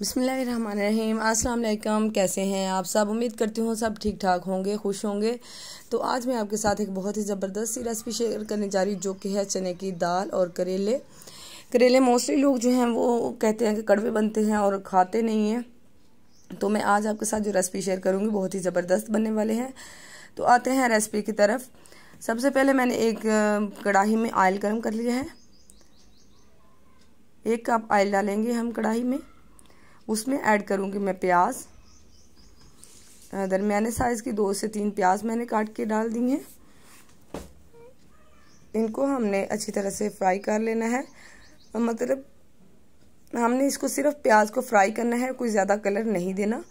बिसमीम अस्सलाम कैसे हैं आप सब? उम्मीद करती हूँ सब ठीक ठाक होंगे, खुश होंगे। तो आज मैं आपके साथ एक बहुत ही ज़बरदस्त सी रेसिपी शेयर करने जा रही हूँ, जो कि है चने की दाल और करेले। करेले मोस्टली लोग जो हैं, वो कहते हैं कि कड़वे बनते हैं और खाते नहीं हैं। तो मैं आज आपके साथ जो रेसिपी शेयर करूँगी, बहुत ही ज़बरदस्त बनने वाले हैं। तो आते हैं रेसिपी की तरफ़। सबसे पहले मैंने एक कढ़ाई में ऑयल गर्म कर लिया है। एक कप ऑयल डालेंगे हम कढ़ाई में। उसमें ऐड करूँगी मैं प्याज। दरमियाने साइज़ की दो से तीन प्याज मैंने काट के डाल दी हैं। इनको हमने अच्छी तरह से फ्राई कर लेना है। मतलब हमने इसको सिर्फ़ प्याज को फ्राई करना है, कोई ज़्यादा कलर नहीं देना।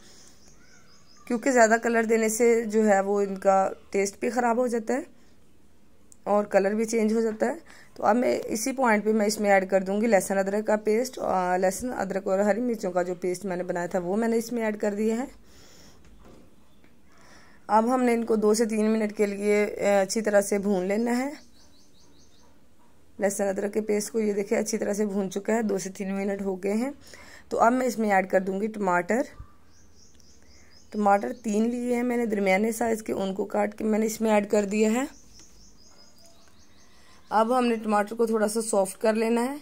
क्योंकि ज़्यादा कलर देने से जो है वो इनका टेस्ट भी ख़राब हो जाता है। और कलर भी चेंज हो जाता है। तो अब मैं इसी पॉइंट पे मैं इसमें ऐड कर दूँगी लहसुन अदरक का पेस्ट लहसुन, अदरक और हरी मिर्चों का जो पेस्ट मैंने बनाया था, वो मैंने इसमें ऐड कर दिया है। अब हमने इनको दो से तीन मिनट के लिए अच्छी तरह से भून लेना है। लहसुन, अदरक के पेस्ट को ये देखिए, अच्छी तरह से भून चुका है, दो से तीन मिनट हो गए हैं। तो अब मैं इसमें ऐड कर दूँगी टमाटर। टमाटर तीन लिए हैं मैंने, दरमियाने साइज़ के उनको काट के मैंने इसमें ऐड कर दिया है। अब हमने टमाटर को थोड़ा सा सॉफ्ट कर लेना है।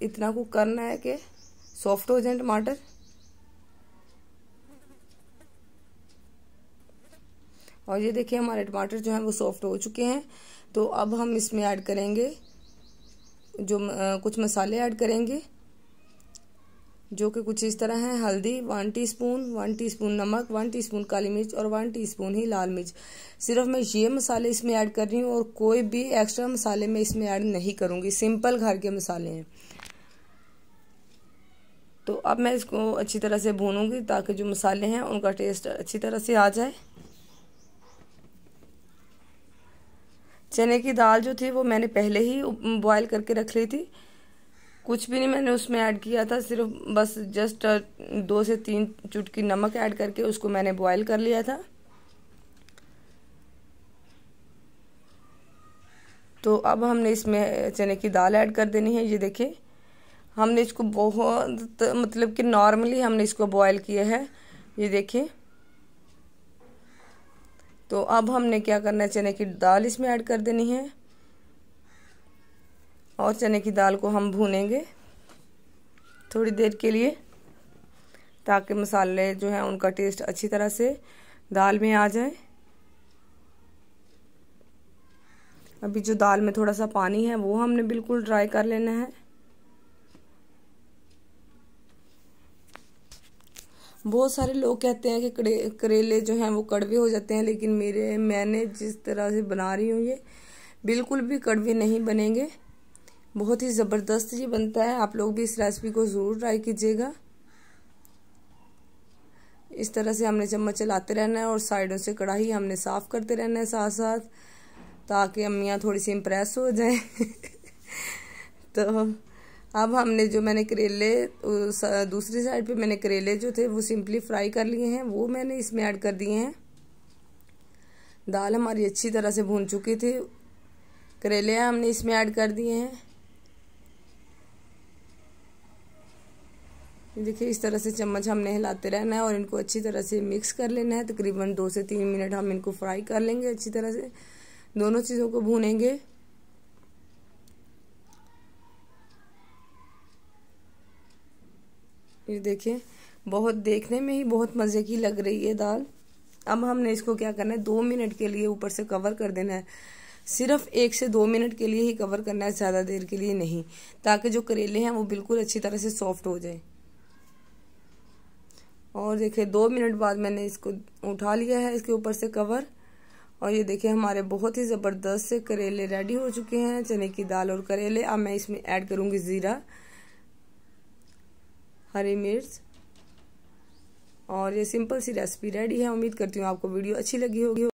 इतना कुक करना है कि सॉफ्ट हो जाए टमाटर। और ये देखिए हमारे टमाटर जो हैं वो सॉफ्ट हो चुके हैं। तो अब हम इसमें ऐड करेंगे जो कुछ मसाले ऐड करेंगे। जो कि कुछ इस तरह है, हल्दी वन टीस्पून वन टीस्पून नमक वन टीस्पून काली मिर्च और वन टीस्पून ही लाल मिर्च। सिर्फ़ मैं ये मसाले इसमें ऐड कर रही हूँ और कोई भी एक्स्ट्रा मसाले मैं इसमें ऐड नहीं करूँगी। सिंपल घर के मसाले हैं। तो अब मैं इसको अच्छी तरह से भूनूँगी ताकि जो मसाले हैं, उनका टेस्ट अच्छी तरह से आ जाए। चने की दाल जो थी, वो मैंने पहले ही बॉयल करके रख ली थी। कुछ भी नहीं, मैंने उसमें ऐड किया था, सिर्फ़ बस जस्ट दो से तीन चुटकी नमक ऐड करके उसको मैंने बॉईल कर लिया था। तो अब हमने इसमें चने की दाल ऐड कर देनी है, ये देखिए हमने इसको बहुत मतलब कि नॉर्मली हमने इसको बॉईल किया है, ये देखिए तो अब हमने क्या करना है, चने की दाल इसमें ऐड कर देनी है। और चने की दाल को हम भूनेंगे थोड़ी देर के लिए, ताकि मसाले जो हैं उनका टेस्ट अच्छी तरह से दाल में आ जाए। अभी जो दाल में थोड़ा सा पानी है, वो हमने बिल्कुल ड्राई कर लेना है। बहुत सारे लोग कहते हैं कि करेले जो हैं वो कड़वे हो जाते हैं, लेकिन मेरे, मैंने जिस तरह से बना रही हूँ ये, बिल्कुल भी कड़वे नहीं बनेंगे। बहुत ही ज़बरदस्त ये बनता है। आप लोग भी इस रेसिपी को ज़रूर ट्राई कीजिएगा। इस तरह से हमने चम्मच चलाते रहना है और साइडों से कढ़ाई हमने साफ़ करते रहना है साथ साथ, ताकि अम्मियाँ थोड़ी सी इम्प्रेस हो जाए। तो अब हमने जो मैंने करेले दूसरी साइड पे मैंने करेले जो थे वो सिंपली फ्राई कर लिए हैं। वो मैंने इसमें ऐड कर दिए हैं। दाल हमारी अच्छी तरह से भून चुकी थी। करेले हमने इसमें ऐड कर दिए हैं। देखिए, इस तरह से चम्मच हमने हिलाते रहना है और इनको अच्छी तरह से मिक्स कर लेना है। तकरीबन दो से तीन मिनट हम इनको फ्राई कर लेंगे अच्छी तरह से। दोनों चीज़ों को भूनेंगे। ये देखिए, बहुत देखने में ही बहुत मज़े की लग रही है दाल। अब हमने इसको क्या करना है, दो मिनट के लिए ऊपर से कवर कर देना है। सिर्फ़ एक से दो मिनट के लिए ही कवर करना है, ज़्यादा देर के लिए नहीं, ताकि जो करेले हैं वो बिल्कुल अच्छी तरह से सॉफ्ट हो जाए। और देखिए, दो मिनट बाद मैंने इसको उठा लिया है, इसके ऊपर से कवर। और ये देखिए, हमारे बहुत ही ज़बरदस्त से करेले रेडी हो चुके हैं, चने की दाल और करेले। अब मैं इसमें ऐड करूँगी ज़ीरा, हरी मिर्च। और ये सिंपल सी रेसिपी रेडी है। उम्मीद करती हूँ आपको वीडियो अच्छी लगी होगी।